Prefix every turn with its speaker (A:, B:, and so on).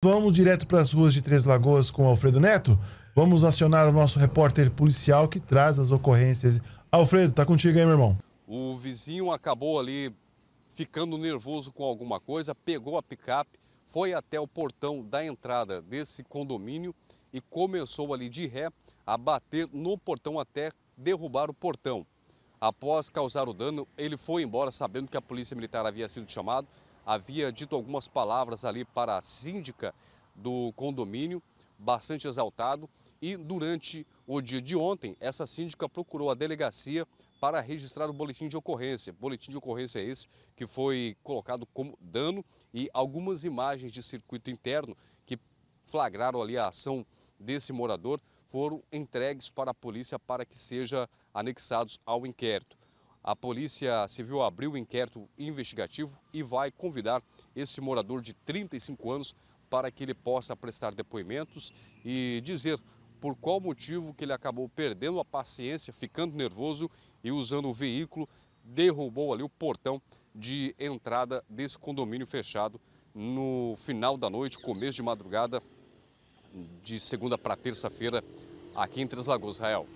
A: Vamos direto para as ruas de Três Lagoas com Alfredo Neto. Vamos acionar o nosso repórter policial que traz as ocorrências. Alfredo, tá contigo aí, meu irmão.
B: O vizinho acabou ali ficando nervoso com alguma coisa, pegou a picape, foi até o portão da entrada desse condomínio e começou ali de ré a bater no portão até derrubar o portão. Após causar o dano, ele foi embora sabendo que a polícia militar havia sido chamado havia dito algumas palavras ali para a síndica do condomínio, bastante exaltado, e durante o dia de ontem, essa síndica procurou a delegacia para registrar o boletim de ocorrência. Boletim de ocorrência é esse que foi colocado como dano e algumas imagens de circuito interno que flagraram ali a ação desse morador foram entregues para a polícia para que sejam anexados ao inquérito. A Polícia Civil abriu o um inquérito investigativo e vai convidar esse morador de 35 anos para que ele possa prestar depoimentos e dizer por qual motivo que ele acabou perdendo a paciência, ficando nervoso e usando o veículo, derrubou ali o portão de entrada desse condomínio fechado no final da noite, começo de madrugada, de segunda para terça-feira, aqui em Três Lagoas, Israel.